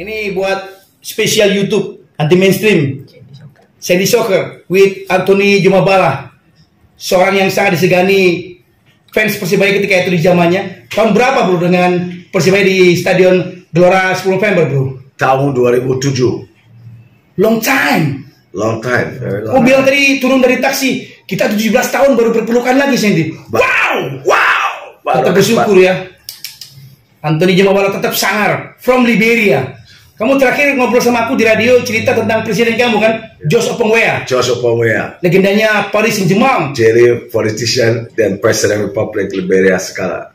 Ini buat spesial YouTube anti mainstream. Sandy Soccer with Anthony Jumabala. Seorang yang sangat disegani fans Persibaya ketika itu di zamannya. Tahun berapa bro dengan Persibaya di Stadion Gelora 10 November bro? Tahun 2007. Long time. Long time. Very long Kamu bilang tadi turun dari taksi. Kita 17 tahun baru berpelukan lagi Sandy. Wow. Wow. Tetap bersyukur ya. Anthony Jumabala tetap sangar from Liberia. Kamu terakhir ngobrol sama aku di radio cerita tentang presiden kamu kan, Josh Opongwea. Josh Opongwea. Legendanya Paris Saint-Germain. Jadi politician dan President Republik Liberia sekarang.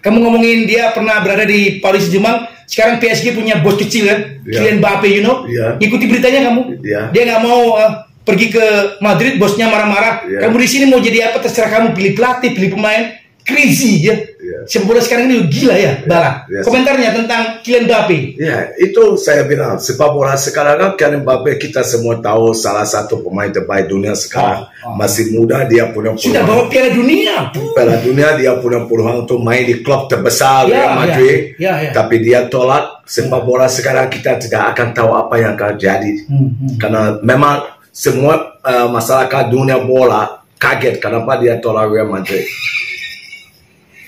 Kamu ngomongin dia pernah berada di Paris Saint-Germain, sekarang PSG punya bos kecil kan, Iya. Kylian Mbappe, you know? Iya. Ikuti beritanya kamu. Iya. Dia nggak mau uh, pergi ke Madrid, bosnya marah-marah. Iya. Kamu di sini mau jadi apa terserah kamu, pilih pelatih, pilih pemain. Crazy ya. Sepak bola sekarang ini gila ya, Bala. Iya. Komentarnya tentang Kylian Mbappe. Ya, itu saya bilang sepak bola sekarang kan Kylian Mbappe kita semua tahu salah satu pemain terbaik dunia sekarang. Oh, oh. Masih muda dia punya Sudah peluang. bawa Piala Dunia. Piala Dunia dia punya peluang untuk main di klub terbesar Ya, Real Madrid. ya, ya, ya. Tapi dia tolak sepak bola sekarang kita tidak akan tahu apa yang akan jadi. Hmm, hmm. Karena memang semua uh, masyarakat dunia bola kaget kenapa dia tolak Real Madrid.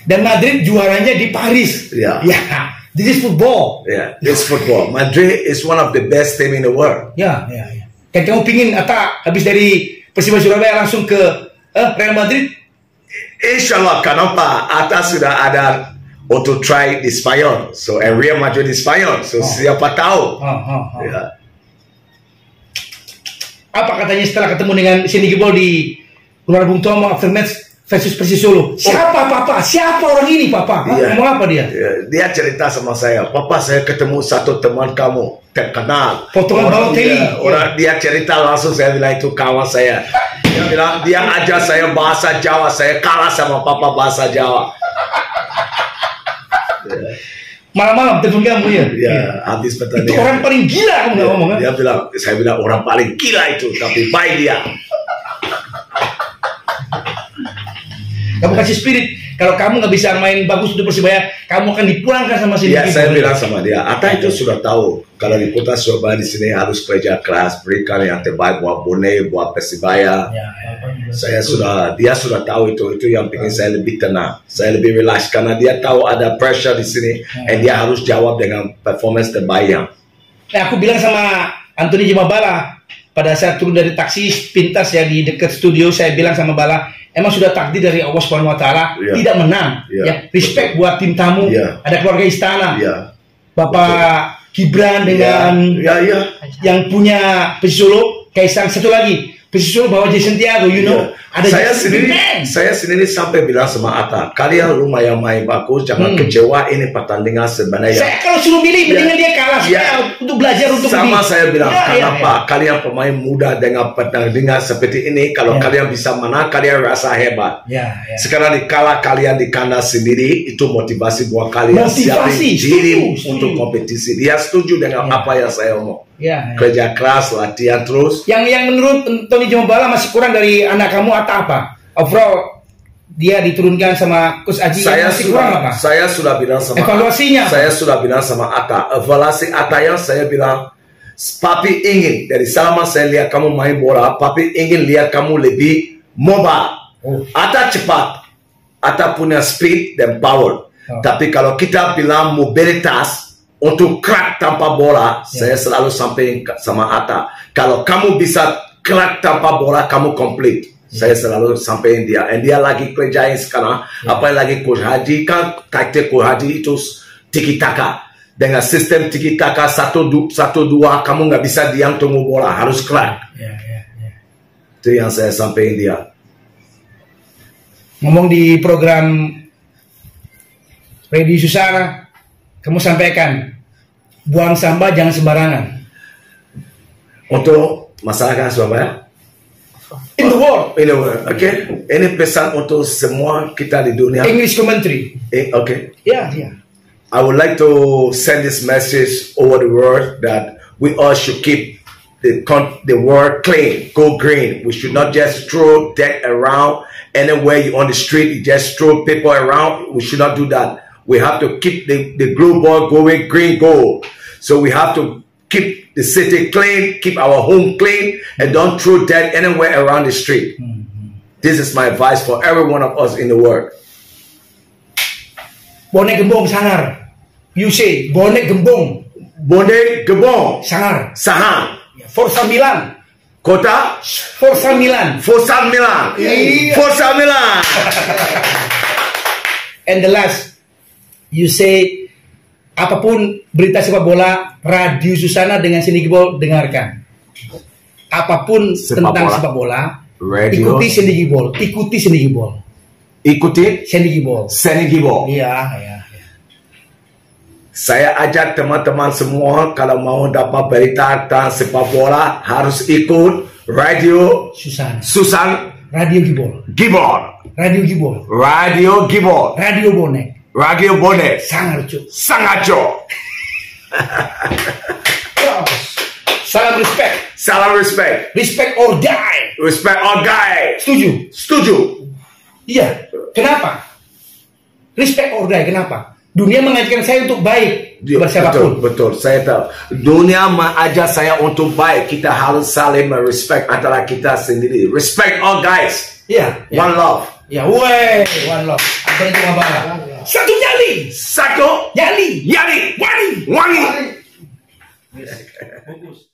Dan Madrid juaranya di Paris. Ya. Ya. This is football. Yeah, this football. Madrid is one of the best team in the world. Ya, ya, ya. Kan kamu pingin Ata habis dari Persiba Surabaya langsung ke eh, Real Madrid? Insya Allah, kenapa atas sudah ada untuk try di Spanyol. So, and Real Madrid di Spanyol. So, Oh. siapa tahu. Oh, oh, oh. Ya. Apa katanya setelah ketemu dengan Cindy Gibol di Gelora Bung Tomo after match versus Persis Solo? Siapa Papa? Siapa orang ini Papa? Hah? Iya. Ngomong apa dia? Ya, dia cerita sama saya, Papa saya ketemu satu teman kamu terkenal. Potongan orang, dia, orang dia cerita langsung saya bilang itu kawan saya. Dia bilang dia ajar saya bahasa Jawa, saya kalah sama Papa bahasa Jawa. Malam-malam telepon kamu ya? Ya, habis Itu pertandingan. orang paling gila kamu nggak ngomong kan? Dia bilang, saya bilang orang paling gila itu, tapi baik dia. Kamu kasih spirit. Kalau kamu nggak bisa main bagus untuk Persibaya, kamu akan dipulangkan sama Cindy Ya, Gibol. saya bilang sama dia, Ata itu sudah tahu kalau di kota Surabaya di sini harus kerja keras, berikan yang terbaik buat Bone, buat Persibaya. Ya, ya, ya. Saya sudah, dia sudah tahu itu, itu yang bikin saya lebih tenang, saya lebih relax karena dia tahu ada pressure di sini, dan dia harus jawab dengan performance terbaik. Nah, aku bilang sama Anthony Jumabala pada saat turun dari taksi pintas ya di dekat studio, saya bilang sama Bala, emang sudah takdir dari Allah Subhanahu Wa Taala Iya. tidak menang. Iya, Ya, respect buat tim tamu, Iya. ada keluarga istana, Ya, Bapak Gibran dengan ya, ya, yang punya Solo, Kaisang satu lagi. Persis Solo bawa Jason Tiago, you know. Ya. Ada saya Jason sendiri, Big saya sendiri sampai bilang sama Ata, kalian lumayan main bagus, jangan Hmm. kecewa ini pertandingan sebenarnya. Saya kalau suruh milih, mendingan dia kalah Ya. supaya untuk belajar untuk sama ini. saya bilang Ya, ya, kenapa ya. kalian pemain muda dengan pertandingan seperti ini kalau Ya. kalian bisa menang kalian rasa hebat Ya, ya. sekarang dikala kalian di kandang sendiri itu motivasi buat kalian Motivasi, siapin diri setuju, setuju. untuk kompetisi dia setuju dengan Ya. apa yang saya omong Ya, ya. kerja keras latihan terus Yang yang menurut Tony Jumabala masih kurang dari anak kamu atau apa? Overall dia diturunkan sama Coach Aji saya masih kurang sudah apa? saya sudah bilang sama Evaluasinya apa? saya sudah bilang sama Ata evaluasi Ata yang saya bilang Papi ingin dari selama saya lihat kamu main bola Papi ingin lihat kamu lebih mobile Oh. Ata cepat Ata punya speed dan power Oh. tapi kalau kita bilang mobilitas untuk crack tanpa bola Ya. saya selalu sampaikan sama Ata kalau kamu bisa crack tanpa bola kamu complete. Ya. saya selalu sampaikan dia and dia lagi kerjain sekarang. Ya. apa lagi Coach Haji. Kan taktik Coach Haji itu tiki taka. Dengan sistem tiki taka satu, du, satu dua kamu nggak bisa diam tunggu bola. Harus crack Ya, ya, ya. itu yang saya sampaikan dia Ngomong di program Radio Susara, kamu sampaikan buang sampah jangan sembarangan. untuk masyarakat Surabaya In the world, ini oke ini pesan untuk semua kita di dunia English commentary. Eh, oke Ya, ya. I would like to send this message over the world that we all should keep the the world clean, go green. We should not just throw dirt around anywhere you on the street. You just throw people around. We should not do that. We have to keep the, the glue ball going green gold. So we have to keep the city clean, keep our home clean, and don't throw dead anywhere around the street. Mm-hmm. This is my advice for every one of us in the world. Bonek gembong sangar. You say bonek gembong Bonde Gebong, sangar. Sahang, Forza Milan. Kota, Forza Milan. Forza Milan. Iya. Forza Milan. And the last, you say apa pun berita sepak bola, Radio Susana dengan Sini Gibol dengarkan. Apa pun Sepak tentang bola. sepak bola, Radio. ikuti Sini Gibol, ikuti Sini Gibol, Ikuti Sini Gibol. Seni Gibo. Iya, ya. Saya ajak teman-teman semua kalau mau dapat berita tentang sepak bola harus ikut Radio Susana. Susan Radio Gibol, Gibon. Radio Gibol, Radio Gibon. Radio Bonek. Radio Bonde. Sangat lucu. Sangaco. Salam respect. Salam respect. Respect or die. Respect all guys. Setuju? Setuju. Iya. Kenapa? Respect or die. Kenapa? Dunia mengajarkan saya untuk baik Ya, kepada siapa pun. Betul, betul. Saya tahu. Dunia mengajar saya untuk baik. Kita harus saling merespect antara kita sendiri. Respect all guys. Iya. One love. Ya, weh, one love. Antara cuma bala. Satu nyali. Satu. Nyali. Yali. Wani. Wangi. Bagus.